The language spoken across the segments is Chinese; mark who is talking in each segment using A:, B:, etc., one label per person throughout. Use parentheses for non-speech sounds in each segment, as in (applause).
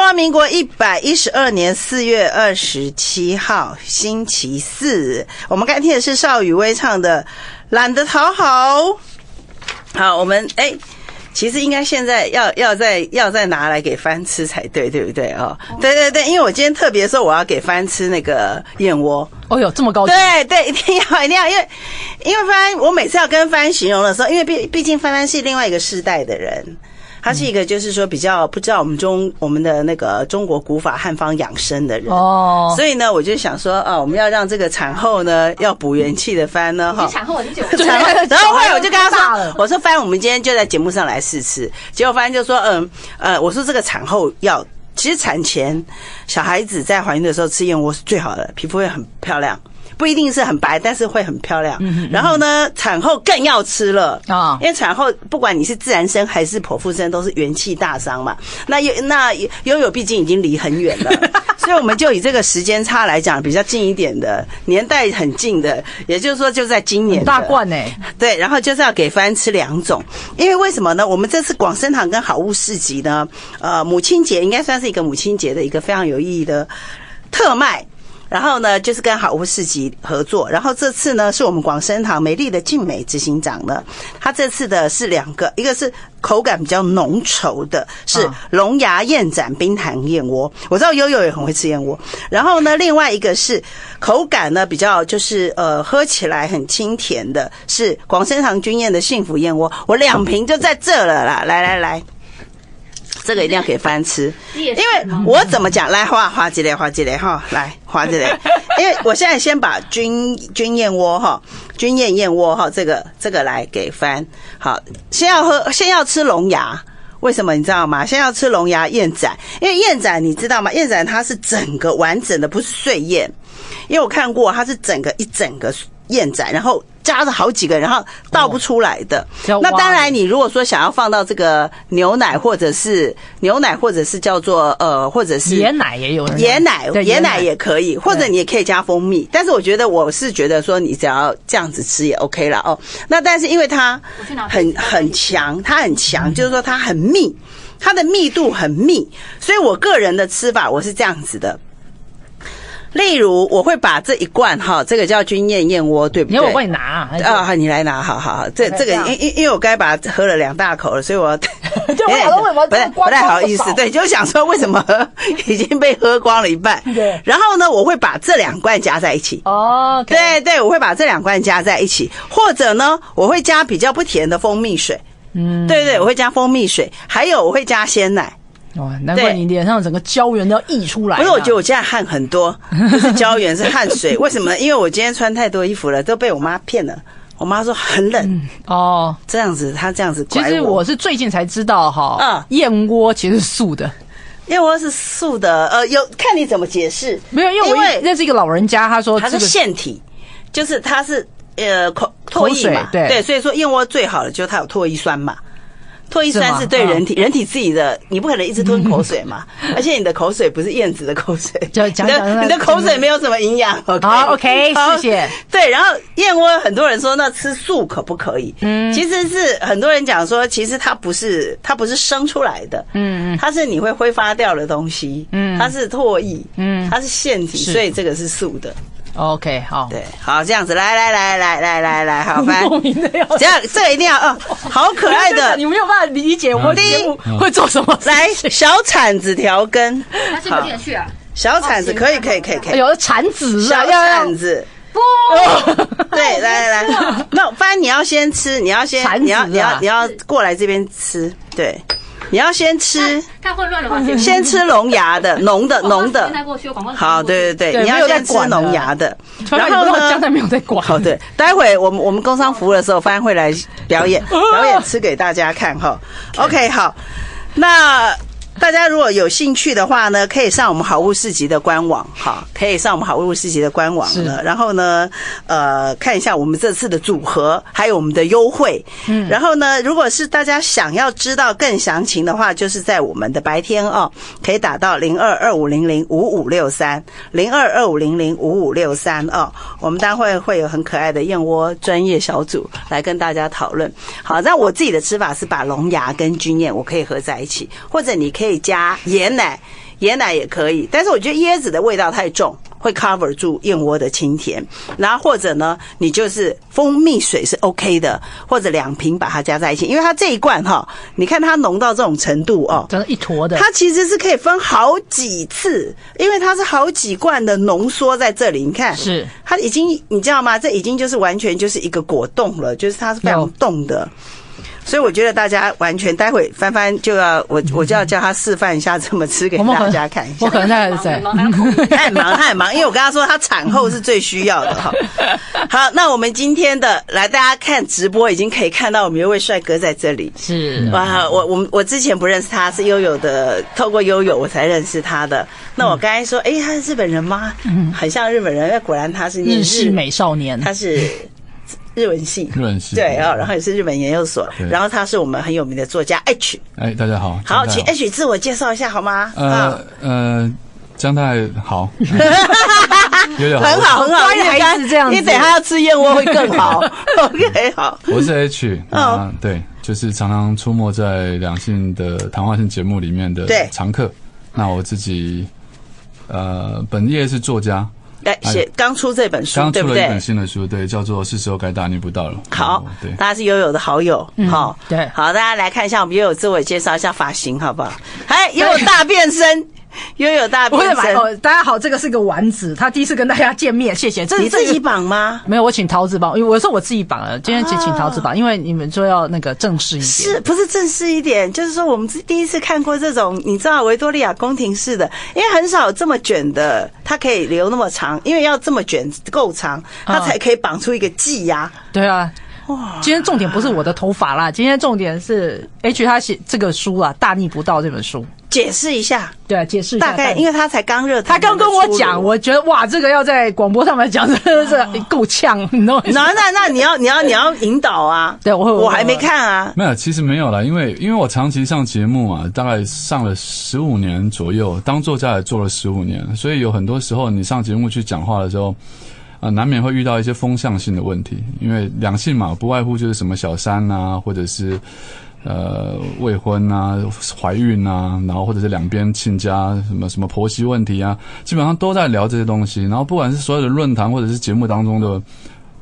A: 中华民国一百一十二年四月二十七号，星期四。我们刚听的是邵雨薇唱的《懒得讨好》。好，我们哎，其实应该现在要要再要再拿来给帆吃才对，对不对哦？对对对，因为我今天特别说我要给帆吃那个燕窝。
B: 哦哟，这么高级！
A: 对对，一定要一定要，因为因为帆，我每次要跟帆形容的时候，因为毕毕竟帆帆是另外一个世代的人。他是一个，就是说比较不知道我们中我们的那个中国古法汉方养生的人。哦，所以呢，我就想说啊，我们要让这个产后呢要补元气的翻呢
C: 哈，产后很久，(laughs)
A: 产后，然后后来我就跟他说，我说翻，我们今天就在节目上来试吃，结果翻就说嗯呃，我说这个产后要，其实产前小孩子在怀孕的时候吃燕窝是最好的，皮肤会很漂亮。不一定是很白，但是会很漂亮。然后呢，产后更要吃了啊，因为产后不管你是自然生还是剖腹生，都是元气大伤嘛。那悠那悠悠毕竟已经离很远了，(laughs) 所以我们就以这个时间差来讲，比较近一点的年代很近的，也就是说就在今年
B: 大罐呢。
A: 对，然后就是要给番吃两种，因为为什么呢？我们这次广生堂跟好物市集呢，呃，母亲节应该算是一个母亲节的一个非常有意义的特卖。然后呢，就是跟好物市集合作。然后这次呢，是我们广生堂美丽的静美执行长呢，他这次的是两个，一个是口感比较浓稠的，是龙牙燕盏冰糖燕窝。我知道悠悠也很会吃燕窝。然后呢，另外一个是口感呢比较就是呃喝起来很清甜的，是广生堂君燕的幸福燕窝。我两瓶就在这了啦，来来来。这个一定要给番吃，因为我怎么讲？来花花几类，花几类哈，来花几类。(laughs) 因为我现在先把军军燕窝哈，军燕燕窝哈，这个这个来给番。好，先要喝，先要吃龙牙，为什么你知道吗？先要吃龙牙燕盏，因为燕盏你知道吗？燕盏它是整个完整的，不是碎燕。因为我看过，它是整个一整个燕盏，然后。加了好几个，然后倒不出来的。那当然，你如果说想要放到这个牛奶，或者是牛奶，或者是叫做呃，或者是
B: 椰奶也有，
A: 椰奶椰奶也可以，或者你也可以加蜂蜜。但是我觉得，我是觉得说，你只要这样子吃也 OK 了哦。那但是因为它很很强，它很强，就是说它很密，它的密度很密，所以我个人的吃法我是这样子的。例如，我会把这一罐哈，这个叫君燕燕窝，对不对？
B: 你要我帮你拿
A: 啊？你来拿，好好好。这这个，因因因为我刚才把它喝了两大口了，所以我
B: 就为什么
A: 不太不太好意思？对，就想说为什么已经被喝光了一半？(laughs) 对。然后呢，我会把这两罐加在一起。哦。对对，我会把这两罐加在一起，或者呢，我会加比较不甜的蜂蜜水。嗯。对对，我会加蜂蜜水，还有我会加鲜奶。
B: 哇，难怪你脸上整个胶原都要溢出来。
A: 不是，我觉得我现在汗很多，(laughs) 不是胶原，是汗水。为什么？因为我今天穿太多衣服了，都被我妈骗了。我妈说很冷哦，这样子，她这样子。
B: 其实我是最近才知道哈，嗯，燕窝其实是素的，
A: 燕窝是素的。呃，有看你怎么解释。
B: 没有，因为我那是一个老人家，他说
A: 他是腺体，就是他是呃口唾液嘛，
B: 对
A: 对，所以说燕窝最好的就是它有唾液酸嘛。唾液酸是对人体人体自己的，你不可能一直吞口水嘛，(laughs) 而且你的口水不是燕子的口水，(laughs)
B: 就讲讲
A: 你的口水没有什么营养。
B: 好，OK，(laughs) 谢谢。
A: 对，然后燕窝很多人说那吃素可不可以？嗯，其实是很多人讲说，其实它不是它不是生出来的，嗯嗯，它是你会挥发掉的东西，嗯，它是唾液，嗯，它是腺体，所以这个是素的。
B: OK，好，
A: 对，好，这样子，来来来来来来来，好，(laughs)
B: 莫名的要
A: 这样，这个一定要，哦，(laughs) 好可爱的，
B: 你没有办法理解我第一会做什么，
A: 来，小铲子调羹，
C: 那是有点去啊，
A: 小铲子可以可以可以可以，
B: 有铲子，
A: 小铲子，
C: 不，
A: 对，来来来，(laughs) 那不然你要先吃，你要先，你要你要你要过来这边吃，对。你要先吃，
C: 太混乱了吧？
A: 先吃龙牙的，(laughs) 浓的，浓的。好，对对对，你要先吃龙牙的。
B: 然后呢？刚才没有在管。
A: 好，对，待会我们我们工商服务的时候，翻会来表演 (laughs) 表演吃给大家看哈。OK，好，那。大家如果有兴趣的话呢，可以上我们好物市集的官网，哈，可以上我们好物市集的官网呢。然后呢，呃，看一下我们这次的组合，还有我们的优惠。嗯，然后呢，如果是大家想要知道更详情的话，就是在我们的白天哦，可以打到零二二五零零五五六三零二二五零零五五六三哦。我们待会会有很可爱的燕窝专业小组来跟大家讨论。好，那我自己的吃法是把龙牙跟菌燕我可以合在一起，或者你可以。加椰奶，椰奶也可以，但是我觉得椰子的味道太重。会 cover 住燕窝的清甜，然后或者呢，你就是蜂蜜水是 OK 的，或者两瓶把它加在一起，因为它这一罐哈，你看它浓到这种程度哦，
B: 真的一坨的，
A: 它其实是可以分好几次，因为它是好几罐的浓缩在这里，你看，
B: 是
A: 它已经你知道吗？这已经就是完全就是一个果冻了，就是它是非常冻的。所以我觉得大家完全待会翻翻就要我我就要叫他示范一下怎么吃给大家看一下。
B: 我可能在在
A: 太忙太忙，因为我跟他说他产后是最需要的哈。(laughs) 好，那我们今天的来大家看直播已经可以看到我们有位帅哥在这里。
B: 是
A: 哇，我我我之前不认识他，是悠悠的，透过悠悠我才认识他的。那我刚才说，哎，他是日本人吗？嗯，很像日本人，那果然他是
B: 日式美少年，
A: 他是。日文系，
D: 日文系。
A: 对啊，然后也是日本研究所，然后他是我们很有名的作家 H。
D: 哎，大家好，
A: 好，请 H 自我介绍一下好吗？
D: 呃呃，姜太好，(laughs)
A: 有点很好很好，因为是这样，你等下要吃燕窝会更好。(laughs) OK，好，
D: 我是 H 啊，对，就是常常出没在两性的谈话性节目里面的常客。那我自己呃，本业是作家。
A: 来写刚出这本书，
D: 对不对？刚出了一本新的书，对，叫做《是时候该大逆不道了》。
A: 好，对，大家是悠悠的好友，好，
B: 对，
A: 好，大家来看一下我们悠悠自我介绍一下发型，好不好？哎，(laughs) 悠悠大变身。(laughs) 拥有大变身哦！
B: 大家好，这个是个丸子，他第一次跟大家见面，谢谢。
A: 你自己绑吗？
B: 没有，我请桃子绑。因为我说我自己绑了，今天请请桃子绑，因为你们说要那个正式一点，
A: 是不是正式一点？就是说我们第一次看过这种，你知道维多利亚宫廷式的，因为很少这么卷的，它可以留那么长，因为要这么卷够长，它才可以绑出一个髻呀。
B: 对啊，哇！今天重点不是我的头发啦，今天重点是 H 他写这个书啊，《大逆不道》这本书。
A: 解释一下，
B: 对，解释一下。
A: 大概，因为他才刚热，
B: 他刚跟我讲，我觉得哇，这个要在广播上面讲，真的是够呛，你知道吗？
A: 那那那你要你要你要引导啊！
B: 对，我
A: 我还没看啊。
D: 没有，其实没有了，因为因为我长期上节目啊，大概上了十五年左右，当作家也做了十五年，所以有很多时候你上节目去讲话的时候，啊，难免会遇到一些风向性的问题，因为两性嘛，不外乎就是什么小三啊，或者是。呃，未婚啊，怀孕啊，然后或者是两边亲家什么什么婆媳问题啊，基本上都在聊这些东西。然后不管是所有的论坛或者是节目当中的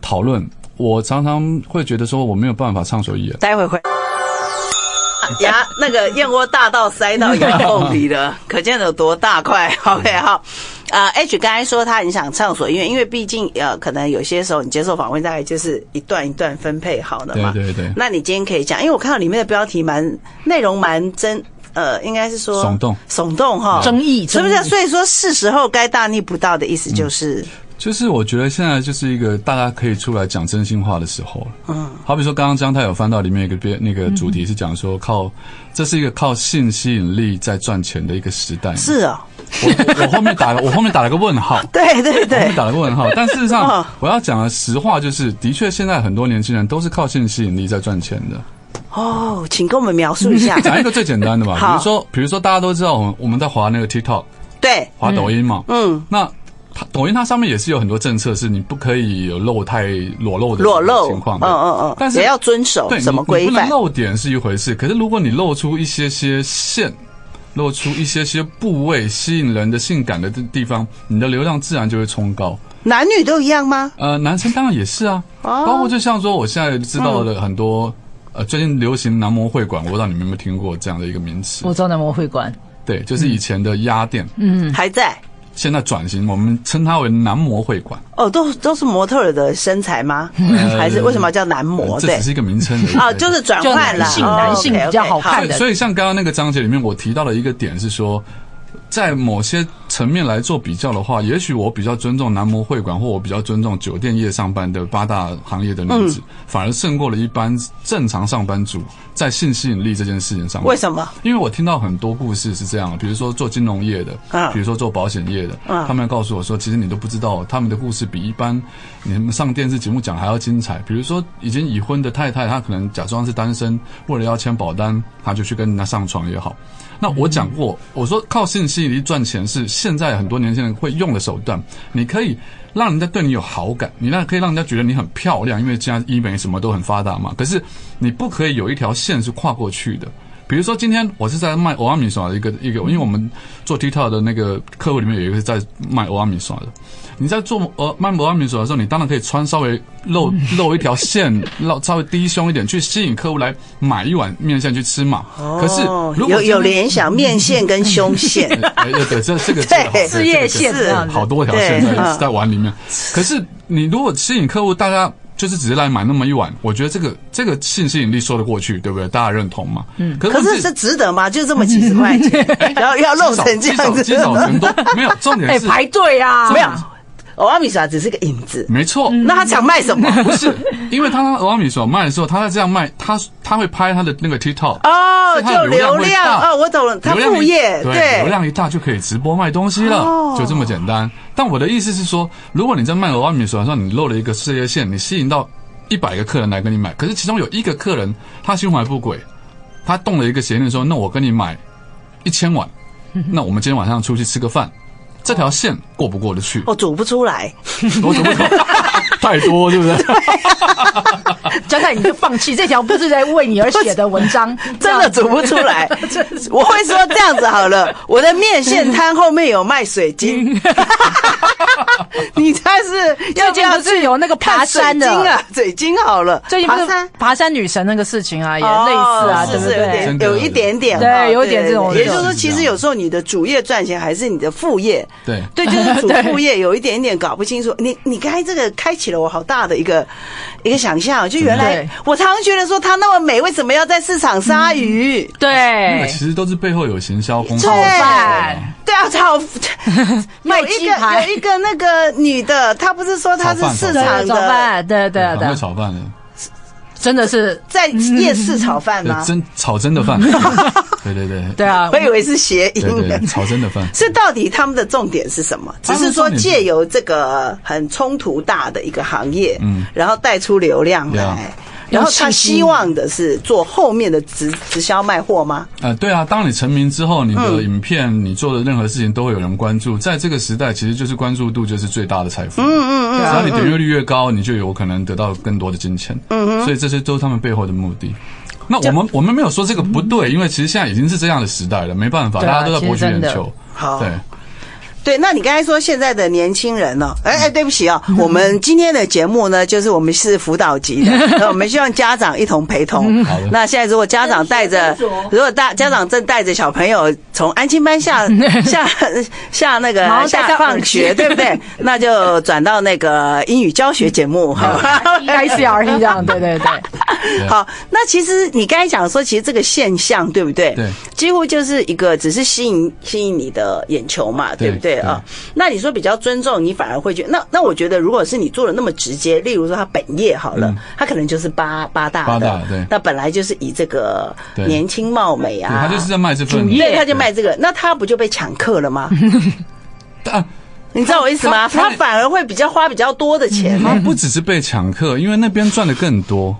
D: 讨论，我常常会觉得说我没有办法畅所欲言。
A: 待会会。(laughs) 牙那个燕窝大到塞到牙缝里了，可见有多大块。OK，好。啊，H 刚才说他很想畅所欲言，因为毕竟呃，可能有些时候你接受访问大概就是一段一段分配好的嘛。
D: 对对对。
A: 那你今天可以讲，因为我看到里面的标题蛮内容蛮真，呃，应该是说
D: 耸动，
A: 耸动哈，
B: 争议
A: 是不是？所以说是时候该大逆不道的意思就是。
D: 就是我觉得现在就是一个大家可以出来讲真心话的时候嗯，好比说刚刚姜太有翻到里面一个边那个主题是讲说靠，这是一个靠性吸引力在赚钱的一个时代。
A: 是啊，
D: 我我后面打了我后面打了个问号。
A: 对 (laughs) 对对，
D: 打了个问号。但事实上，我要讲的实话就是，的确现在很多年轻人都是靠性吸引力在赚钱的。
A: 哦，请跟我们描述一下。(laughs)
D: 讲一个最简单的吧，(laughs) 比如说比如说大家都知道我们我们在滑那个 TikTok，
A: 对，
D: 滑抖音嘛，嗯，那。抖音它上面也是有很多政策，是你不可以有露太裸露的裸露情况，嗯嗯
A: 嗯，但是也要遵守什么规
D: 范？露点是一回事，可是如果你露出一些些线，露出一些些部位吸引人的性感的地方，你的流量自然就会冲高。
A: 男女都一样吗？
D: 呃，男生当然也是啊，包括就像说我现在知道的很多，呃，最近流行男模会馆，我不知道你们有没有听过这样的一个名词？
B: 我知道男模会馆，
D: 对，就是以前的鸭店，
A: 嗯，还在。
D: 现在转型，我们称它为男模会馆。
A: 哦，都都是模特的身材吗？还是为什么叫男模？
D: 这只是一个名称而已。
A: 哦，就是转换了，
B: 性男性比较好看的。
D: 所以，像刚刚那个章节里面，我提到了一个点是说。在某些层面来做比较的话，也许我比较尊重男模会馆，或我比较尊重酒店业上班的八大行业的女子，反而胜过了一般正常上班族在性吸引力这件事情上。
A: 为什么？
D: 因为我听到很多故事是这样，比如说做金融业的，啊，比如说做保险业的，啊，他们告诉我说，其实你都不知道，他们的故事比一般你们上电视节目讲还要精彩。比如说已经已婚的太太，她可能假装是单身，为了要签保单，她就去跟人家上床也好。那我讲过，我说靠性吸引力赚钱是现在很多年轻人会用的手段。你可以让人家对你有好感，你那可以让人家觉得你很漂亮，因为现在医美什么都很发达嘛。可是你不可以有一条线是跨过去的。比如说今天我是在卖欧阿米耍的一个一个，因为我们做 TikTok 的那个客户里面有一个是在卖欧阿米耍的。你在做呃卖欧阿米耍的时候，你当然可以穿稍微露 (laughs) 露一条线，露稍微低胸一点，去吸引客户来买一碗面线去吃嘛。可是
A: 哦
D: 如果
A: 有有联想面线跟胸线，(laughs)
D: 哎对对，这这个
A: 对
D: 这个
B: 事业线
D: 好多条线在在碗里面。可是你如果吸引客户，大家就是只是来买那么一碗，我觉得这个这个性吸引力说得过去，对不对？大家认同嘛？嗯。可
A: 是是值得吗？就这么几十块钱，(laughs) 然后要弄成这样子，
D: 积少成多，没有重点 (laughs)
B: 哎，
D: 是
B: 排队啊，
A: 没有，欧阿米莎只是个影子，
D: 没错。
A: 那他想卖什么？(laughs)
D: 不是，因为他俄阿米所卖的时候，他在这样卖，他他会拍他的那个 TikTok，
A: 哦，就
D: 流量
A: 哦，我懂了，他副业
D: 对，流量一大就可以直播卖东西了，
A: 哦
D: 就这么简单。但我的意思是说，如果你在卖俄阿米所的时候，你漏了一个事业线，你吸引到一百个客人来跟你买，可是其中有一个客人他心怀不轨，他动了一个邪念说，那我跟你买一千碗，那我们今天晚上出去吃个饭。这条线过不过得去？
A: 我走不出来，
D: 我怎么可 (laughs) 太多，对不对？(laughs)
B: 江太你就放弃这条不是在为你而写的文章，(laughs)
A: 真的煮不出来。我会说这样子好了，我的面线摊后面有卖水晶，你猜是要不要
B: 是有那个爬
A: 水
B: 山的
A: 晶啊？水晶好了，
B: 最近不是
A: 爬山。
B: 爬山女神那个事情啊，也类似啊，
A: 哦
B: 对不对
A: 是是有点？有一点点
B: 对有一点这种
A: 也就是说，其实有时候你的主业赚钱还是你的副业，
D: 对
A: 对，就是主副业有一点点搞不清楚。你你刚才这个开启了我好大的一个一个想象，就原来我常常觉得说它那么美，为什么要在市场杀鱼？
D: 那
B: 对。
D: 个，其实都是背后有行销公司
A: 对。
B: 炒饭
A: 对啊，炒
B: 卖 (laughs)
A: 有一个
B: 鸡排。
A: 有一个那个女的，她不是说她是市场
B: 炒
A: 的，
B: 饭，对对，
D: 炒饭的，
B: 真的是
A: 在夜市炒饭吗，？
D: 真炒真的饭，对对对，
B: 对啊
A: 我，以为是谐音。
D: 炒真的饭。(laughs)
A: 是 (laughs) 到底他们的重点是什么？只是说借由这个很冲突大的一个行业，
D: 嗯
A: 然后带出流量来然后他希望的是做后面的直直销卖货吗？
D: 呃，对啊，当你成名之后，你
A: 嗯
D: 的影片、你做的任何事情都会有人关注。在这个时代，其实就是关注度就是最大的财富。嗯嗯嗯，只要你点阅率越高，你就有可能得到更多的金钱。嗯嗯所以这些都是他们背后的目的。那我们我们没有说这个不对，因为其实现在已经是这样的时代了，没办法，大家都在博取眼球。
A: 好
D: 对，
A: 对，那你刚才说现在的年轻人呢、哎哎，对不起哦、(laughs) 我们今天的节目呢，就是我们是辅导级的，那 (laughs) 我们希望家长一同陪同。
D: 好的。
A: 那现在如果家长带着如果大家长正带着小朋友从安亲班下 (laughs) 下下那个下放学，对不对？(laughs) 那就转到那个英语教学节目，(laughs) 好吧
B: ？ICRT 这样，对对对，
A: 好，那其实你刚才讲说，其实这个现象对不对？
D: 对，
A: 几乎就是一个只是吸引吸引你的眼球嘛，对
D: 对
A: 不对啊？那你说比较尊重，你反而会觉得，那那我觉得，如果是你做的那么直接，例如说他本业好了，
D: 嗯
A: 他可能就是八八大的，
D: 八大对
A: 那本来就是以这个年轻貌美啊，
D: 他就是在卖这份
B: 主。业
A: 对，他就卖这个，那他不就被抢客了吗？(laughs)
D: 啊
A: 你知道我意思吗？
D: 他
A: 反而会比较花比较多的钱。
D: 他不只是被抢客，因为那边赚的更多。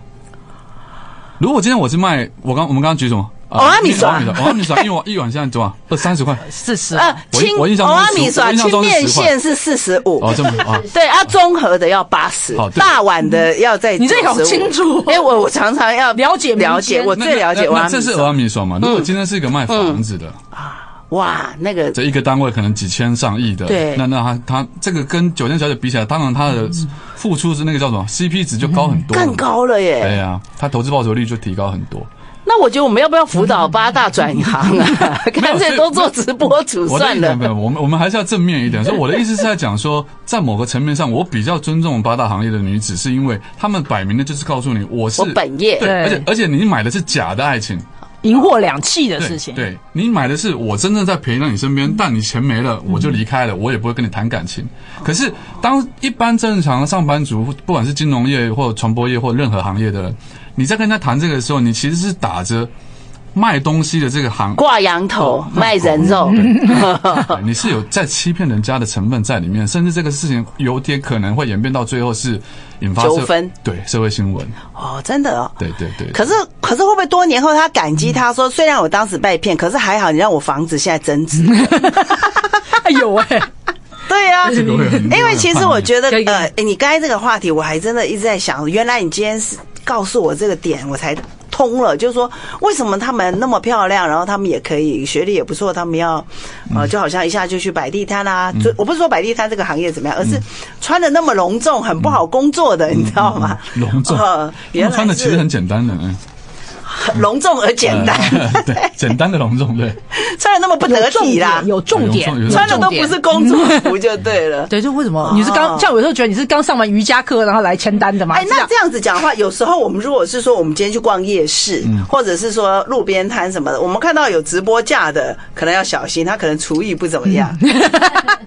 D: 如果今天我是卖，我刚我们刚刚举什么？啊
A: 欧阿米耍
D: 欧阿米耍，欧阿米耍，因为我一碗现在多少？二三十块。
B: 四十。
A: 啊，
D: 我我印象中是
A: 欧阿米
D: 10
A: 耍
D: 我印象
A: 轻面
D: 中是10块。
A: 线是四十五，
D: 哦，这么啊，(laughs)
A: 对啊，综合的要八十。大碗的要在
B: 你这个好
A: 95
B: 清楚。哦
A: 因为我我常常要
B: 了解
A: 了解，我最了解
D: 那
A: 我
D: 这是俄阿米爽嘛？如果今天是一个卖房子的啊，
A: 哇，那个。
D: 这一个单位可能几千上亿的，
A: 对。
D: 那那他他这个跟酒店小姐比起来，当然他的付出是那个叫什么 CP 值就高很多，
A: 更。高了耶。
D: 对
A: 耶。
D: 呀，他投资报酬率就提高很多。
A: 那我觉得我们要不要辅导八大转行啊？(laughs) 干脆都做直播主算了
D: 没。有，我们我们还是要正面一点。所以我的意思是在讲说，在某个层面上，我比较尊重八大行业的女子，是因为她们摆明的就是告诉你，我是
A: 我本业
D: 对，而且而且你买的是假的爱情，
B: 银货两讫的事情，
D: 对你买的是我真正在陪在你身边，但你钱没了，我就离开了，我也不会跟你谈感情。可是当一般正常的上班族，不管是金融业或传播业或任何行业的人，你在跟他谈这个的时候，你其实是打着卖东西的这个行
A: 挂羊头 (laughs) 卖人肉，(laughs)
D: 你是有在欺骗人家的成分在里面，甚至这个事情有点可能会演变到最后是引发社
A: 纠纷，
D: 对社会新闻，
A: 哦，真的哦。
D: 对对对。
A: 可是，可是会不会多年后他感激他说，虽然我当时被骗，可是还好你让我房子现在增值。
B: 哎呦喂，(laughs)
A: 对呀、
D: 这个会很
A: 因为其实我觉得，呃，你刚才这个话题，我还真的一直在想，原来你今天是告诉我这个点，我才通了，就是说为什么他们那么漂亮，然后他们也可以学历也不错，他们要呃就好像一下就去摆地摊啦、就我不是说摆地摊这个行业怎么样，而是穿的那么隆重，很不好工作的，你知道吗？
D: 隆重，
A: 原来
D: 穿的其实很简单的，嗯，
A: 很 (laughs) 隆重而简单，
D: 呃 (laughs) 对，简单的隆重，对，(laughs)
A: 穿的那么不得体啦，
B: 有重点
A: 穿的都不是工作服就对了。
B: 对，就为什么？你是刚
A: 哦
B: 像有时候觉得你是刚上完瑜伽课然后来签单的吗？
A: 哎，那这样。子讲的话，有时候我们如果是说我们今天去逛夜市，
D: 嗯。
A: 或者是说路边摊什么的，我们看到有直播架的，可能要小心，他可能厨艺不怎么样，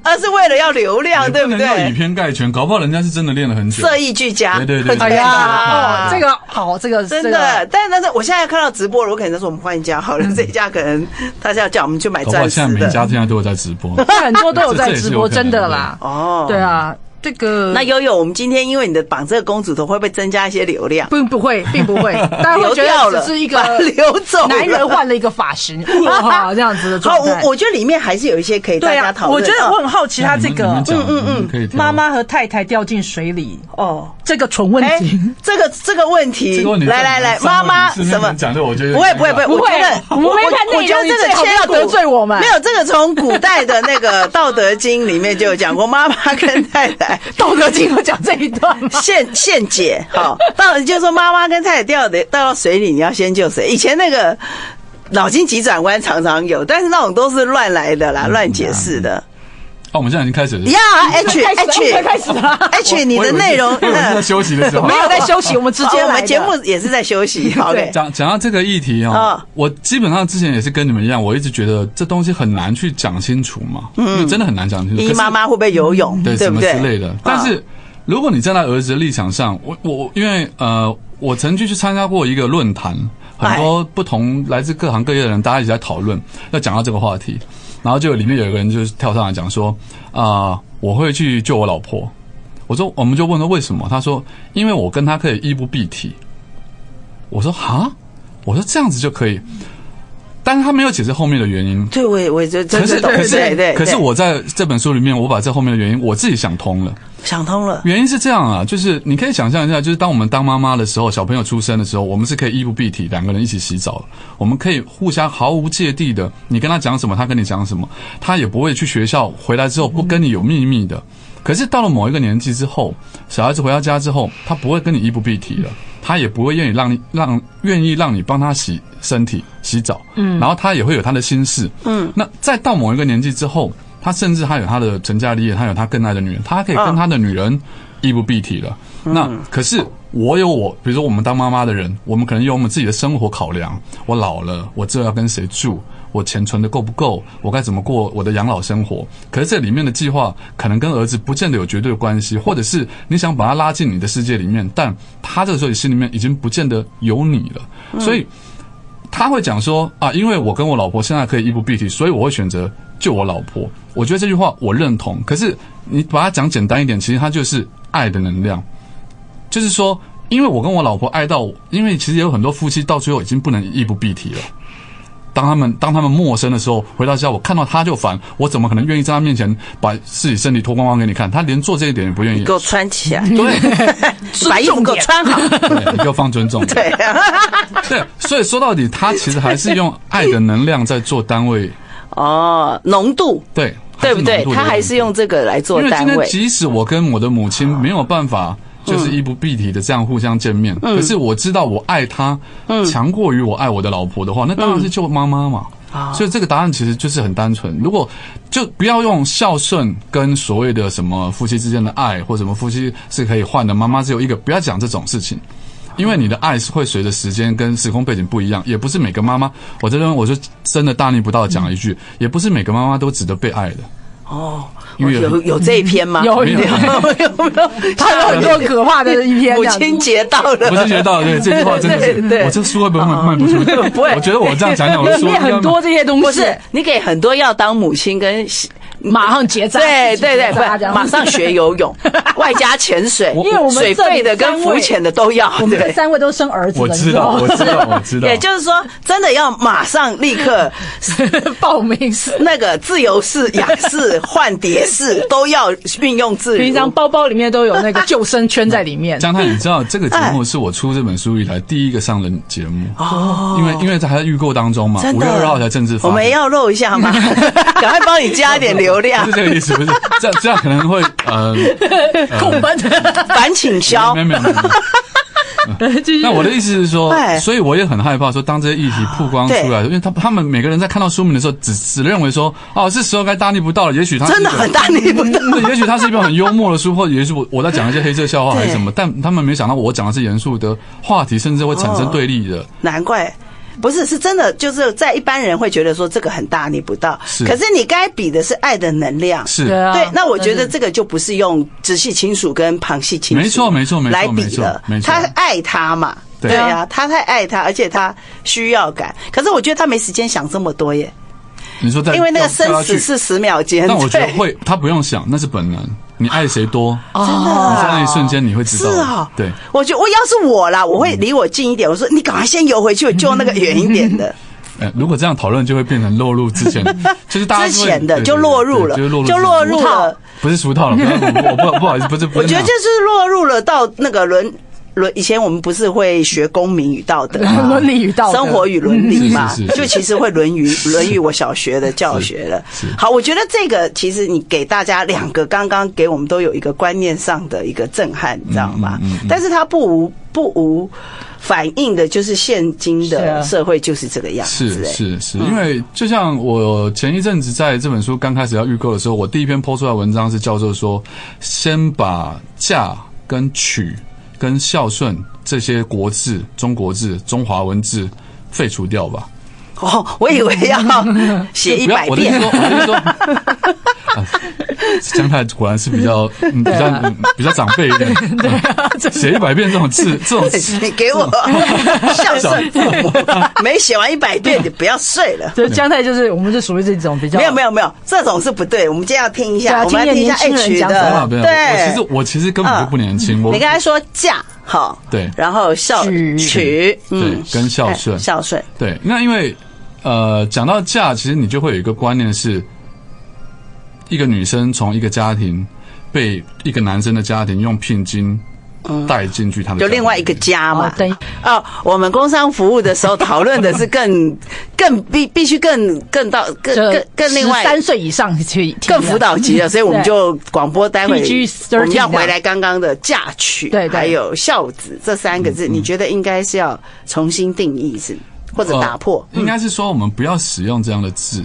A: 而是为了要流量，对不
D: 不能够以？偏概全，搞不好人家是真的练了很久。
A: 色艺俱佳，
D: 对对对对。
B: 哎呀，这个好，这个
A: 真的，但但是我现在看到直播了，我可能就说我们换一家好了，这一家可能大家要叫我们去买钻石
D: 现在每一家
A: 的。
D: 现在都有在直播。(laughs)
B: 很多都有在直播，真的啦。
A: 哦，
B: 对。啊，这个
A: 那悠悠，我们今天因为你的绑这个公主头，会不会增加一些流量？
B: 并不会，并不会，(laughs) 大家会觉得只是一个
A: 流走，
B: 男人换了一个发型，(laughs) 哇，这样子的
A: 好，我。我觉得里面还是有一些可以大家讨论。
B: 我觉得
A: 哦
B: 我很好奇他这个
D: 嗯嗯嗯
B: 妈妈和太太掉进水里
A: 哦，
B: 这个纯问
A: 哎
B: 题。，
A: 这个这个问题，
D: 这个问题
A: 来来来，妈妈什么？
D: 讲的？我觉得
A: 不会不会不会，
B: 不会
A: 我觉得
B: 我们没看
A: 我觉得这个千古
B: 得罪我们
A: 没有，这个从古代的那个《道德经》里面就有讲过，妈妈跟太太 (laughs)
B: 道德经有讲这一段吗？(laughs)
A: 现现解，好，(laughs) 到就是说妈妈跟太太掉的掉到水里，你要先救谁？以前那个脑筋急转弯常常有，但是那种都是乱来的啦，乱解释的。
D: 哦，我们现在已经开始了。
A: 呀，H
B: 开始
A: H
B: 了开始了
A: H，你的内容
D: 我以为是在休息的时候
B: 没。有在休息，我们直接
A: 哦我们节目也是在休息。OK，
D: 讲讲到这个议题哦
A: 啊，
D: 我基本上之前也是跟你们一样，我一直觉得这东西很难去讲清楚嘛，因为真的很难讲清楚。
A: 妈妈会不会游泳？
D: 对什么
A: 对不对？
D: 之类的。但是如果你站在儿子的立场上，我我因为呃，我曾经去参加过一个论坛，很多不同来自各行各业的人，大家一起在讨论，要讲到这个话题，然后就里面有一个人就是跳上来讲说啊、我会去救我老婆。我说，我们就问他为什么？他说，因为我跟他可以衣不蔽体。我说哈，我说这样子就可以，但是他没有解释后面的原因。
A: 对，我也我也就真
D: 可是，
A: 懂，
D: 可是
A: 对对。
D: 可是我在这本书里面，我把这后面的原因我自己想通了。
A: 想通了，
D: 原因是这样啊，就是你可以想象一下，就是当我们当妈妈的时候，小朋友出生的时候，我们是可以衣不蔽体，两个人一起洗澡，我们可以互相毫无芥蒂的，你跟他讲什么，他跟你讲什么，他也不会去学校回来之后不跟你有秘密的。可是到了某一个年纪之后，小孩子回到家之后，他不会跟你衣不蔽体了，他也不会愿意让你让愿意让你帮他洗身体、洗澡，嗯，然后他也会有他的心事，嗯，那再到某一个年纪之后，他甚至他有他的成家立业，他有他更爱的女人，他可以跟他的女人衣不蔽体了。那可是我有我，比如说我们当妈妈的人，我们可能有我们自己的生活考量。我老了，我知道要跟谁住，我钱存的够不够，我该怎么过我的养老生活。可是这里面的计划可能跟儿子不见得有绝对的关系，或者是你想把他拉进你的世界里面，但他这个时候心里面已经不见得有你了，所以。他会讲说啊，因为我跟我老婆现在可以衣不蔽体，所以我会选择救我老婆。我觉得这句话我认同，可是你把它讲简单一点，其实它就是爱的能量，就是说，因为我跟我老婆爱到，因为其实也有很多夫妻到最后已经不能衣不蔽体了。当他们当他们陌生的时候，回到家我看到他就烦，我怎么可能愿意在他面前把自己身体脱光光给你看？他连做这一点也不愿意
A: 给。我穿起来，
D: 对，(laughs)
A: 把衣服给我穿好。
D: 对，你给我放尊重。(laughs)
A: 对，
D: 对，所以说到底，他其实还是用爱的能量在做单位，
A: 哦，浓度
D: 对，
A: 对不对他还是用这个来做
D: 因为今天
A: 单位。
D: 即使我跟我的母亲没有办法，就是衣不蔽体的这样互相见面，可是我知道我爱他，强过于我爱我的老婆的话，那当然是救妈妈嘛。所以这个答案其实就是很单纯。如果就不要用孝顺跟所谓的什么夫妻之间的爱，或什么夫妻是可以换的，妈妈只有一个，不要讲这种事情。因为你的爱是会随着时间跟时空背景不一样，也不是每个妈妈，我这边我就真的大逆不道地讲一句，也不是每个妈妈都值得被爱的。
A: 哦，有有这一篇吗？
B: 有
D: 没有
A: 有没有？(laughs)
B: 他有很多可怕的一篇，(laughs)
A: 母亲节到了，
D: 母亲节到了对这句话真的是，
A: 对对
D: 我这书会不会卖卖不出去？(laughs)
A: 不会
D: 我觉得我这样讲讲，我书
B: 很多这些东西，
A: 不是你给很多要当母亲跟
B: 马上结扎，
A: 对对对，马上学游泳，(laughs) 外加潜水，
B: 因为我们
A: 水
B: 这里
A: 的跟浮潜的都要。
B: 我们这
A: 对，
B: 三位都生儿子的，
D: 我知道，我知道，我知道。
A: 也就是说，真的要马上立刻 (laughs)
B: 报名是。
A: 那个自由式、仰式、换蝶式都要运用自如。
B: 平常包包里面都有那个救生圈在里面，
D: 江太，你知道这个节目是我出这本书以来第一个上的节目哦，因为因为在还在预购当中嘛，五月二号才正式发。
A: 我们要露一下吗？(laughs) 赶快帮你加一点流量
D: 不是，这个意思，不是这样，这样可能会呃，
B: 空奔。
A: 反倾销
D: 没。有没有那我的意思是说
A: 哎，
D: 所以我也很害怕说，当这些议题曝光出来，因为他他们每个人在看到书名的时候，只只认为说，哦，是时候该大逆不道了。也许他
A: 真的很大逆不道
D: 对也许他是一本很幽默的书，或者也许我我在讲一些黑色笑话还是什么，但他们没想到我讲的是严肃的话题，甚至会产生对立的。
A: 难怪。不是，是真的，就是在一般人会觉得说这个很大逆不道，
D: 是
A: 可是你该比的是爱的能量，
D: 是，
B: 对啊，
A: 对，那我觉得这个就不是用直系亲属跟旁系亲属，
D: 没错没错没错
A: 来比
D: 没错
A: 了
D: 没。错
A: 他爱他嘛，
D: 对
A: 呀啊，他太爱他，而且他需要感。可是我觉得他没时间想这么多耶，
D: 你说在
A: 因为那个生死是十秒间。
D: 那我觉得会，他不用想，那是本能。你爱谁多，
A: 真的
D: 在那一瞬间你会知道
A: 是
D: 道。
A: 啊，
D: 对，
A: 我觉得我要是我啦，我会离我近一点。我说你赶快先游回去，我救那个远一点的。(laughs)
D: 呃，如果这样讨论，就会变成落入之前，就 (laughs) 是大家
A: 之前的就落入了，
D: 就落入
A: 就落入了。
D: 不是俗套了，不要我不不好意思，不是，
A: 我觉得就是落入了到那个伦伦，以前我们不是会学公民与道德吗 (laughs)
B: 伦理与道德。
A: 生活与伦理嘛就其实会论语，论语我小学的教学了。(laughs) 好，我觉得这个其实你给大家两个，刚刚给我们都有一个观念上的一个震撼，你知道吗？但是它不无不无反映的就是现今的社会就是这个样子。
D: 是
A: 哎
D: 是是，因为就像我前一阵子在这本书刚开始要预购的时候，我第一篇抛出来文章是叫做说，先把嫁跟娶跟孝顺这些国字、中国字、中华文字废除掉吧。
A: 哦，我以为要 (laughs) 写一百遍
D: 我的意思说，。我的意思说，啊姜 (laughs) 太果然是比较嗯比较嗯比较长辈一点，(laughs) 嗯写一百遍这种字，这种字
A: 你给我孝顺父母，没写完一百遍，你不要睡了。
B: 这姜太就是我们是属于这种比较
A: 没有没有没有，这种是不对。我们今天要听一下，我们要听一下 H
B: 人讲
A: 的。
B: 什么，
D: 没有，我其
A: 对
D: 实。我其实根本就不年轻，我
A: 你刚才说嫁好，
D: 对。
A: 然后孝
B: 娶
A: 娶，嗯，
D: 跟孝顺。
A: 哎孝顺，
D: 对，那因为呃，讲到嫁，其实你就会有一个观念是，一个女生从一个家庭被一个男生的家庭用聘金带进去他们，
A: 就另外一个家嘛。
B: 哦。
A: 我们工商服务的时候讨论的是更 (laughs) 更必必须更更到更更更另外
B: 三岁以上去
A: 更辅导级的，所以我们就广播待会
B: PG-13
A: 我们要回来刚刚的嫁娶，
B: 对对。
A: 还有孝子这三个字，
D: 嗯
A: 你觉得应该是要重新定义是或者打破？
D: 呃应该是说我们不要使用这样的字。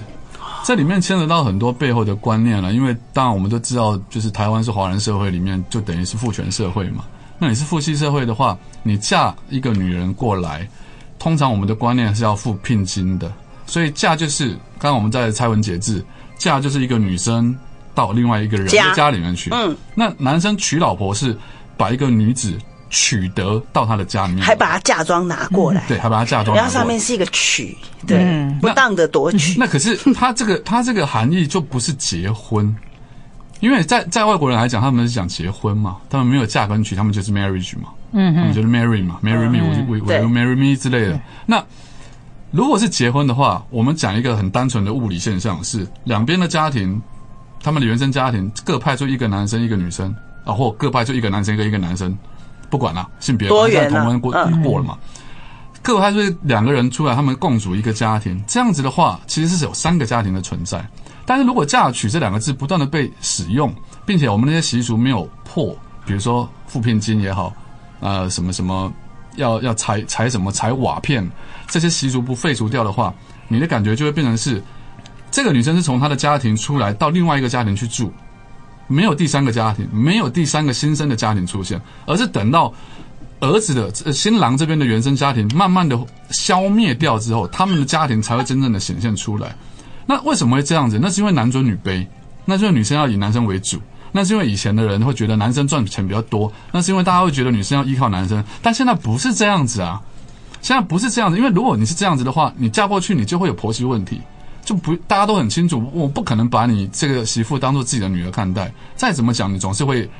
D: 这里面牵扯到很多背后的观念了，因为当然我们都知道，就是台湾是华人社会里面就等于是父权社会嘛。那你是父系社会的话，你嫁一个女人过来，通常我们的观念是要付聘金的，所以嫁就是刚刚我们在拆文解字，嫁就是一个女生到另外一个人
A: 家
D: 的家里面去。
A: 嗯，
D: 那男生娶老婆是把一个女子取得到他的家里面来，
A: 还把他嫁妆拿过来，
D: 对，还把他嫁妆拿
A: 然后上面是一个娶，对
B: 嗯，
A: 不当的夺取。
D: 那可是他这个 (laughs) 他这个含义就不是结婚，因为在在外国人来讲，他们是讲结婚嘛，他们没有嫁跟娶，他们就是 marriage 嘛，嗯，他们就是 marry 嘛，marry me，我我我
A: 对。
D: marry me 之类的。那如果是结婚的话，我们讲一个很单纯的物理现象是，两边的家庭，他们的原生家庭各派出一个男生一个女生啊，或各派出一个男生跟一个男生，不管了性别，
A: 多元啊
D: 现在同婚过
A: 嗯
D: 过了嘛。各派出两个人出来，他们共组一个家庭，这样子的话，其实是有三个家庭的存在。但是如果嫁娶这两个字不断的被使用，并且我们那些习俗没有破，比如说付聘金也好，呃，什么什么要要裁裁什么裁瓦片，这些习俗不废除掉的话，你的感觉就会变成是这个女生是从她的家庭出来到另外一个家庭去住，没有第三个家庭，没有第三个新生的家庭出现，而是等到儿子的呃新郎这边的原生家庭慢慢的消灭掉之后，他们的家庭才会真正的显现出来。那为什么会这样子？那是因为男尊女卑，那就是女生要以男生为主，那是因为以前的人会觉得男生赚钱比较多，那是因为大家会觉得女生要依靠男生，但现在不是这样子啊，现在不是这样子，因为如果你是这样子的话，你嫁过去你就会有婆媳问题。就不大家都很清楚，我不可能把你这个媳妇当做自己的女儿看待。再怎么讲，你总是会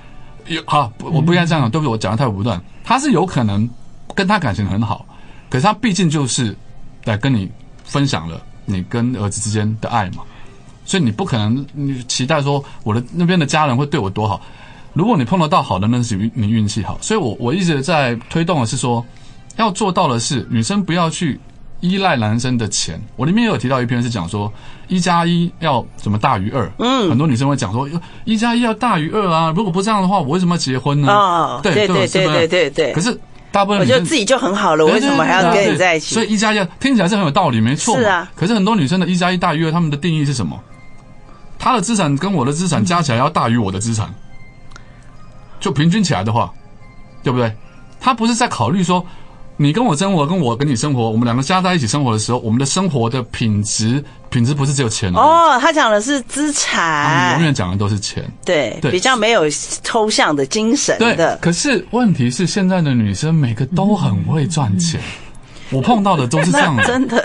D: 有好，我不应该这样讲，对不起，我讲的太武断。他是有可能跟他感情很好，可是他毕竟就是来跟你分享了你跟儿子之间的爱嘛，所以你不可能你期待说我的那边的家人会对我多好。如果你碰得到好的，那是你运气好。所以我我一直在推动的是说，要做到的是女生不要去依赖男生的钱。我里面也有提到一篇是讲说一加一要怎么大于二。嗯，很多女生会讲说一加一要大于二啊，如果不这样的话，我为什么要结婚呢？
A: 哦，对对对对对对。
D: 可是大部分
A: 我觉得自己就很好了，我为什么还要跟你在一起？
D: 所以一加一听起来是很有道理，没错。
A: 是啊。
D: 可是很多女生的一加一大于二，他们的定义是什么？她的资产跟我的资产加起来要大于我的资产。就平均起来的话，对不对？他不是在考虑说，你跟我生活，跟我跟你生活，我们两个加在一起生活的时候，我们的生活的品质，品质不是只有钱
A: 哦。他讲的是资产，
D: 永远讲的都是钱，
A: 对，对比较没有抽象的精神的。
D: 可是问题是，现在的女生每个都很会赚钱。我碰到的都是这样的，(laughs)
A: 真的。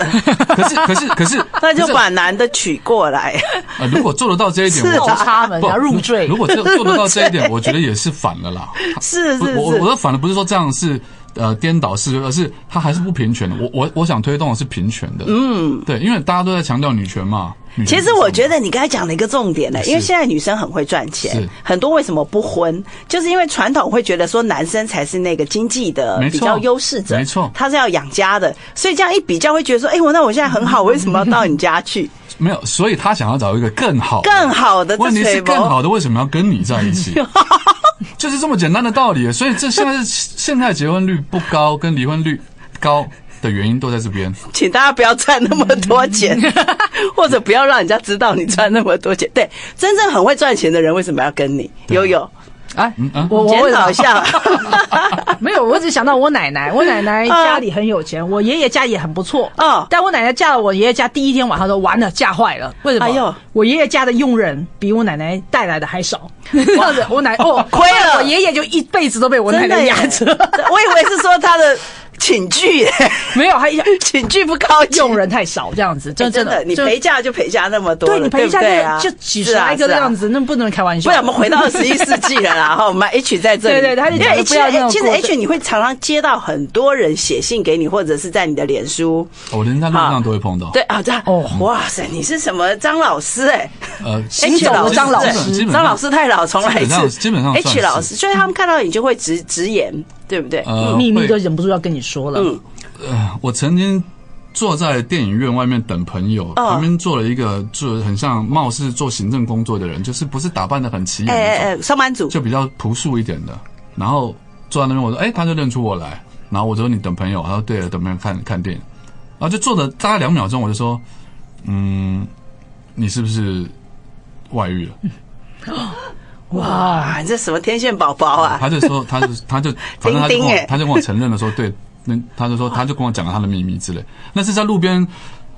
D: 可是可是可是，
A: 那就把男的娶过来。
D: 啊，如果做得到这一点，
A: 我
B: 插门要入赘。
D: 如果做做得到这一点，我觉得也是反了啦。(laughs)
A: 是是是，
D: 我我的反的不是说这样是呃颠倒式，而是他还是不平权的。我我我想推动的是平权的。嗯，对，因为大家都在强调女权嘛。
A: 其实我觉得你刚才讲了一个重点呢，因为现在女生很会赚钱，很多为什么不婚，就是因为传统会觉得说男生才是那个经济的比较优势者，
D: 没错，
A: 他是要养家的，所以这样一比较会觉得说，哎，我那我现在很好，我为什么要到你家去？
D: 没有，所以他想要找一个更好、
A: 更好的。
D: 问题是更好的为什么要跟你在一起？(laughs) (laughs) 就是这么简单的道理。所以这现在是 (laughs) 现在结婚率不高，跟离婚率高。的原因都在这边，
A: 请大家不要赚那么多钱，(laughs) 或者不要让人家知道你赚那么多钱。对，真正很会赚钱的人为什么要跟你？悠悠，
B: 哎，我
A: 检讨一下，(laughs)
B: 没有，我只想到我奶奶，我奶奶家里很有钱，我爷爷家也很不错。啊，但我奶奶嫁到我爷爷家第一天晚上都完了，嫁坏了。为什么？哎呦，我爷爷家的佣人比我奶奶带来的还少。这样子，我奶哦
A: 亏了，
B: 我爷爷就一辈子都被我奶奶压着。
A: 我以为是说他的。寝具 (laughs)
B: 没有，还
A: 寝具不高级，
B: 用人太少，这样子，真
A: 真的，你陪嫁就陪嫁那么多，
B: 对你陪
A: 嫁
B: 就就几十来个这样子，那不能开玩笑。
A: 不然我们回到二十一世纪了然后，(laughs) 我们 H 在这里，
B: 对对，他因为 H
A: 其实 H 你会常常接到很多人写信给你，或者是在你的脸书，
D: 我连在路上都会碰到。
A: 对啊，这样。哦，哇塞，你是什么张老师哎？
D: 呃
A: ，H 老师，
B: 张老师，
A: 张老师太老，从来一次，
D: 基本上
A: H 老师，所以他们看到你就会直直言，对不对？
B: 秘密都忍不住要跟你说了。嗯。
D: 呃，我曾经坐在电影院外面等朋友，旁边坐了一个就很像貌似做行政工作的人，就是不是打扮的很起眼，哎哎，
A: 上班族，
D: 就比较朴素一点的。然后坐在那边，我说，哎，他就认出我来。然后我说你等朋友，他说对了，等朋友看看电影。然后就坐了大概两秒钟，我就说，嗯，你是不是外遇了？(laughs) (laughs)
A: 哇，你这什么天线宝宝啊？
D: 他就说，(laughs) 他就他就反正他就他就跟我承认了，说对。那他就说，他就跟我讲了他的秘密之类。那是在路边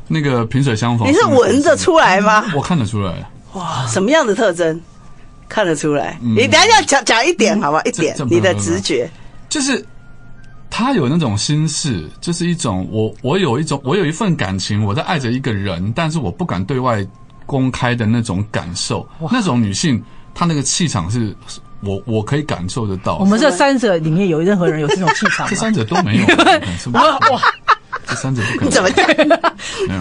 D: 那个萍水相逢。
A: 你是闻着出来吗？
D: 我看得出来。
A: 哇，什么样的特征看得出来？你等下讲讲一点好不好？一点，你的直觉
D: 就是他有那种心事，就是一种我我有一种我有一份感情，我在爱着一个人，但是我不敢对外公开的那种感受。那种女性，她那个气场是。我我可以感受得到，
B: 我们这三者里面有任何人有这种气场？
D: 这三者都没有。(laughs) 哇哇！这三者不可能。
A: 怎么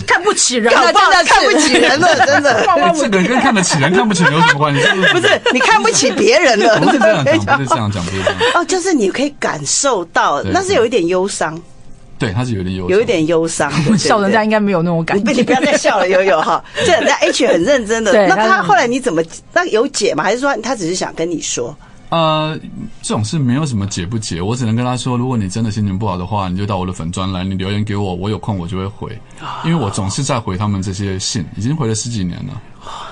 B: 看不起人？
A: 真的看不起人了，(laughs) 真的。
D: 这个跟看得起人、看不起人有什么关系？(laughs)
A: 不是，你看不起别人了。
D: 不是这样讲，不是这样讲，不是这样。
A: 哦，就是你可以感受到，那是有一点忧伤。
D: 对，他是有点忧，
A: 有一点忧伤。(laughs)
B: 笑人家应该没有那种感觉。
A: 你不要再笑了，悠悠哈。(laughs) 这人家 H 很认真的。那他后来你怎么？那有解吗？还是说他只是想跟你说？
D: 呃，这种事没有什么解不解，我只能跟他说，如果你真的心情不好的话，你就到我的粉专来，你留言给我，我有空我就会回。因为我总是在回他们这些信，已经回了十几年了。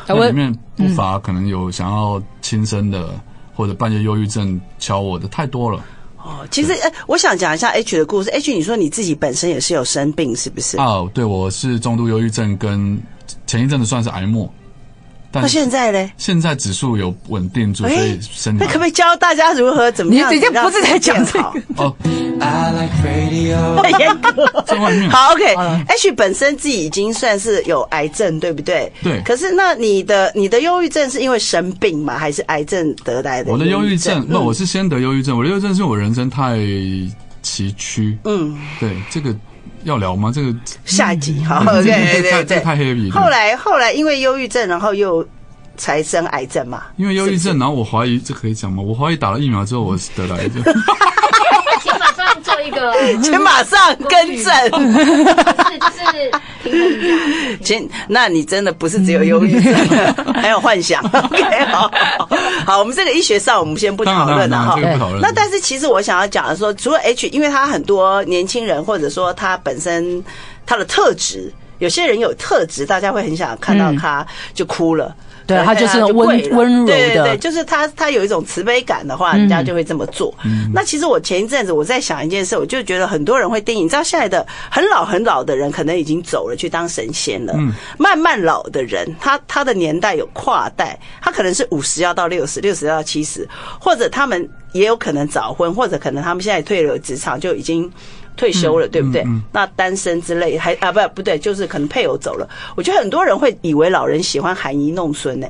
D: 那里面不乏可能有想要轻生的，或者半夜忧郁症敲我的，太多了。
A: 哦，其实，哎，我想讲一下 H 的故事。H，你说你自己本身也是有生病，是不是？
D: 哦，对，我是重度忧郁症，跟前一阵子算是癌末。
A: 那现在呢？
D: 现在指数有稳定住，所以身体。
A: 那可不可以教大家如何怎么样？
B: 你今天不是在讲这个哦。
A: 太 (laughs) 严格。好，OK，H 本身自己已经算是有癌症，对不对？
D: 对。
A: 可是那你的你的忧郁症是因为生病吗？还是癌症得来的？
D: 我的忧郁症，那我是先得忧郁症。我的忧郁症是我人生太崎岖。嗯，对，这个。要聊吗？这个
A: 下一集好，对对对
D: 对，太 heavy。
A: 后来后来因为忧郁症，然后又才生癌症嘛。
D: 因为忧郁症，然后我怀疑这可以讲吗？我怀疑打了疫苗之后，我得了癌症。(laughs)
C: 请马上做一个，(laughs)
A: 请马上更正，
C: 就是平衡一下。(laughs)
A: 请，那你真的不是只有忧郁症，(laughs) 还有幻想。OK，好，好，我们这个医学上我们先不讨论了哈。那但是其实我想要讲的说，除了 H，因为他很多年轻人或者说他本身他的特质，有些人有特质，大家会很想看到他就哭了。
B: 对他就是温温柔的，
A: 对对对，就是他他有一种慈悲感的话，人家就会这么做。那其实我前一阵子我在想一件事，我就觉得很多人会定义，你知道现在的很老很老的人可能已经走了去当神仙了，慢慢老的人，他他的年代有跨代，他可能是五十要到六十，六十要到七十，或者他们也有可能早婚，或者可能他们现在退了职场就已经。退休了，对不对？那单身之类还啊不不对，就是可能配偶走了。我觉得很多人会以为老人喜欢含饴弄孙呢。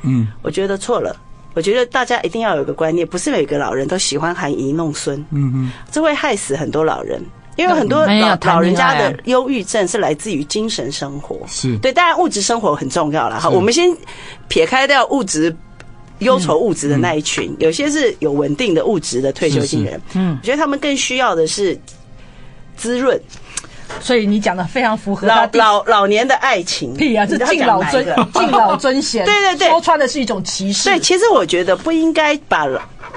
A: 嗯，我觉得错了。我觉得大家一定要有一个观念，不是每个老人都喜欢含饴弄孙。嗯嗯，这会害死很多老人，因为很多老老人家的忧郁症是来自于精神生活。
D: 是
A: 对，当然物质生活很重要了。哈，我们先撇开掉物质忧愁物质的那一群，有些是有稳定的物质的退休金人。嗯，我觉得他们更需要的是。滋润，
B: 所以你讲的非常符合
A: 老老老年的爱情。
B: 对呀，是敬老尊 (laughs) 敬老尊贤。(laughs)
A: 对对对，
B: 说穿的是一种歧视。
A: 对，其实我觉得不应该把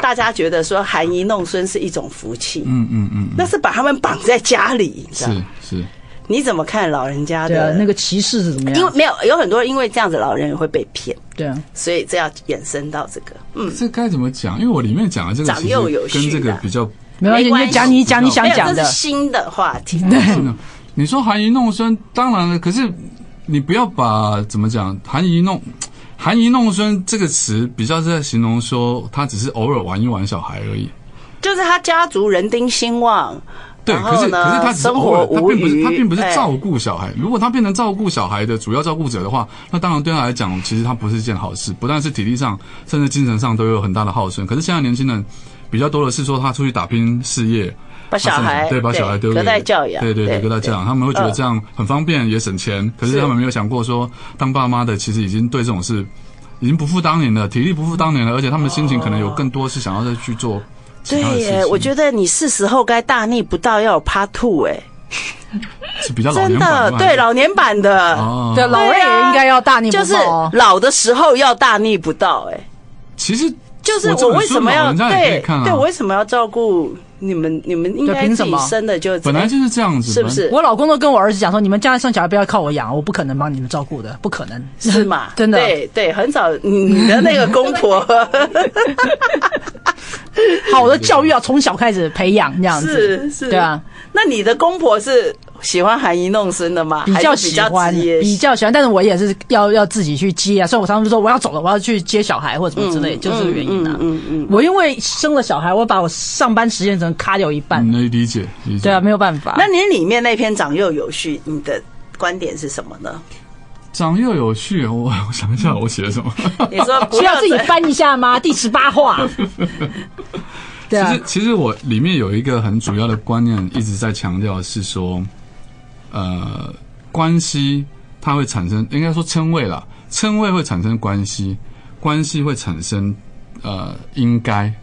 A: 大家觉得说含饴弄孙是一种福气。嗯嗯嗯，那是把他们绑在家里，
D: 是是。
A: 你怎么看老人家的
B: 那个歧视是怎么样？
A: 因为没有有很多因为这样子老人也会被骗。
B: 对啊，
A: 所以这要衍生到这个。
D: 嗯，这该怎么讲？因为我里面讲的这个长幼有序，跟这个比较。
B: 没关系，你讲你讲你想讲的。
A: 新的话题。(laughs)
B: 对，
D: 你说含饴弄孙，当然了。可是你不要把怎么讲含饴弄含饴弄孙这个词，比较是在形容说他只是偶尔玩一玩小孩而已。
A: 就是他家族人丁兴旺。
D: 对，可是可是他只是偶尔，他并不是他并不是照顾小孩。如果他变成照顾小孩的主要照顾者的话，那当然对他来讲，其实他不是一件好事。不但是体力上，甚至精神上都有很大的耗损。可是现在年轻人。比较多的是说他出去打拼事业，
A: 把小孩
D: 对把小孩丢给
A: 隔代教养，
D: 对对对隔代教养，他们会觉得这样很方便也省钱。可是他们没有想过说，当爸妈的其实已经对这种事已经不复当年了，体力不复当年了，而且他们的心情可能有更多是想要再去做。
A: 对耶，我觉得你是时候该大逆不道，要有 Part Two 哎，(laughs)
D: 是比较真
A: 的对老年版的，
B: 对老人也应该要大逆不道，
A: 就是老的时候要大逆不道哎，
D: 其实。
A: 就是我为什么要对对，我为什么要照顾你们？你们应该自己生的就
D: 本来就是这样子，
A: 是不是？
B: 我老公都跟我儿子讲说，你们将来生小孩不要靠我养，我不可能帮你们照顾的，不可能，
A: 是吗？(laughs)
B: 真的，
A: 对对，很早你的那个公婆，(laughs)
B: 好的教育要从小开始培养，这样子
A: 是是，
B: 对啊。
A: 那你的公婆是？喜欢含饴弄孙的吗？
B: 比较喜欢，比较喜欢，但是我也是要要自己去接啊。所以我常常说我要走了，我要去接小孩或者什么之类，就是这个原因啊。嗯嗯，我因为生了小孩，我把我上班时间只能卡掉一半。
D: 能理解，理解。
B: 对啊，没有办法。
A: 那你里面那篇长幼有序，你的观点是什么呢？
D: 长幼有序，我我想一下，我写了什么？(laughs)
A: 你说 (laughs)
B: 需要自己翻一下吗？第十八话。(laughs)
D: 对啊，其实其实我里面有一个很主要的观念，一直在强调是说。呃，关系它会产生，应该说称谓了，称谓会产生关系，关系会产生呃，应该，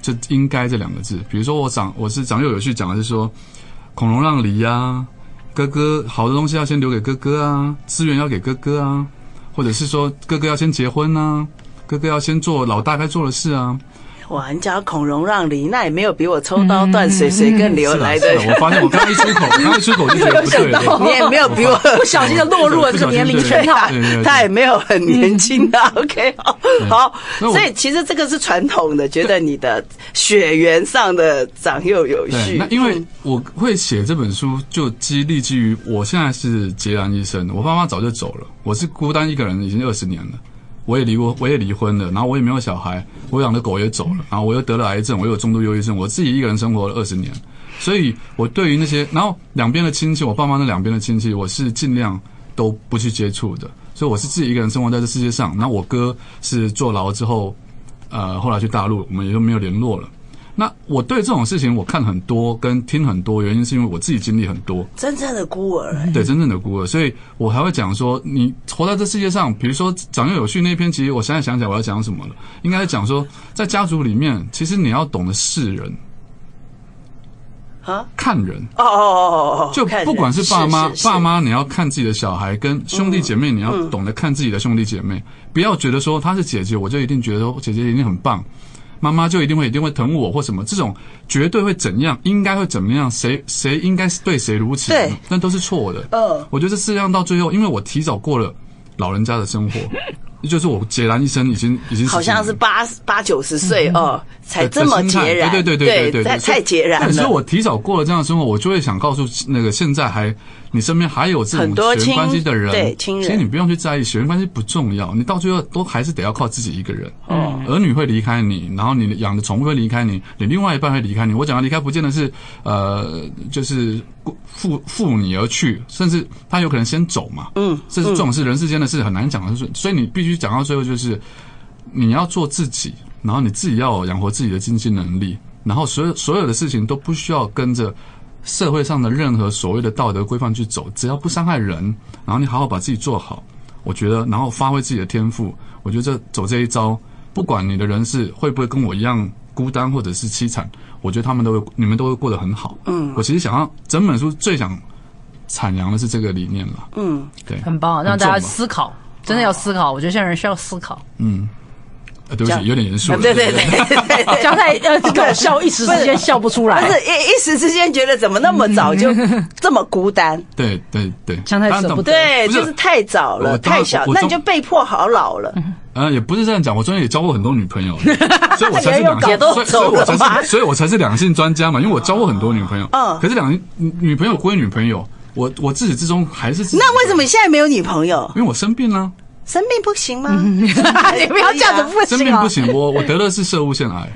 D: 这应该这两个字。比如说我长我是长幼有序讲的是说，孔融让梨啊，哥哥好的东西要先留给哥哥啊，资源要给哥哥啊，或者是说哥哥要先结婚啊，哥哥要先做老大该做的事啊。
A: 哇，人家孔融让梨，那也没有比我抽刀断水水更流来的。
D: 我发现我刚一出口，刚一出口就觉得不对。(laughs)
A: 你也没有比我
B: 不小心的落入了这个年龄圈套。
A: 他也没有很年轻的。OK，好，所以其实这个是传统的，觉得你的血缘上的长幼有序。
D: 那因为我会写这本书，就基立基于我现在是孑然一身，我爸妈早就走了，我是孤单一个人已经二十年了。我也离过，我也离婚了，然后我也没有小孩，我养的狗也走了，然后我又得了癌症，我又有重度忧郁症，我自己一个人生活了二十年，所以我对于那些，然后两边的亲戚，我爸妈那两边的亲戚，我是尽量都不去接触的，所以我是自己一个人生活在这世界上。然后我哥是坐牢之后，呃，后来去大陆，我们也就没有联络了。那我对这种事情我看很多跟听很多，原因是因为我自己经历很多。
A: 真正的孤儿，
D: 对，真正的孤儿，所以我还会讲说，你活在这世界上，比如说长幼有序那篇，其实我现在想起来我要讲什么了，应该讲说，在家族里面，其实你要懂得视人，啊，看人，
A: 哦哦哦哦，
D: 就不管是爸妈，爸妈你要看自己的小孩，跟兄弟姐妹你要懂得看自己的兄弟姐妹，不要觉得说她是姐姐，我就一定觉得姐姐一定很棒。妈妈就一定会一定会疼我或什么，这种绝对会怎样，应该会怎么样？谁谁应该是对谁如此？
A: 对，
D: 那都是错的。嗯，我觉得这世界上到最后，因为我提早过了老人家的生活。(laughs) 就是我孑然一身，已经已经
A: 好像是八八九十岁哦，才这么孑然，
D: 对对对对对，
A: 太孑然了。
D: 所以我提早过了这样的生活，我就会想告诉那个现在还你身边还有这种血缘关系的人，
A: 对亲人，
D: 其实你不用去在意血缘关系不重要，你到最后都还是得要靠自己一个人。嗯，儿女会离开你，然后你养的宠物会离开你，你另外一半会离开你。我讲的离开，不见得是呃，就是负负你而去，甚至他有可能先走嘛。嗯，这是这种事，人世间的事很难讲的，是所以你必须讲到最后就是。你要做自己，然后你自己要养活自己的经济能力，然后所有所有的事情都不需要跟着社会上的任何所谓的道德规范去走，只要不伤害人，然后你好好把自己做好，我觉得，然后发挥自己的天赋，我觉得这走这一招，不管你的人是会不会跟我一样孤单或者是凄惨，我觉得他们都会，你们都会过得很好。嗯，我其实想要整本书最想阐扬的是这个理念了。嗯，对，
B: 很棒，让大家思考。真的要思考，我觉得现在人需要思考。嗯，
D: 对不起，有点严肃。
A: 对对对，
B: 讲太呃，这个笑一时之间笑不出来，
A: 不是一一时之间觉得怎么那么早就 (laughs) 这么孤单？
D: 对对对，
B: 姜太舍不得，
A: 对，就是太早了，太小，那你就被迫好老了。
D: 呃，也不是这样讲，我中间也交过很多女朋友，(laughs) 所以我才是两
A: 性，
D: 所以我才是，所以我才是两性专家嘛，因为我交过很多女朋友。嗯，可是两女朋友归女朋友。我我自始至终还是
A: 那为什么你现在没有女朋友？
D: 因为我生病了。
A: 生病不行吗？(laughs) (laughs)
B: 你不要这样子不行
D: 生病不行，我我得的是射物腺癌。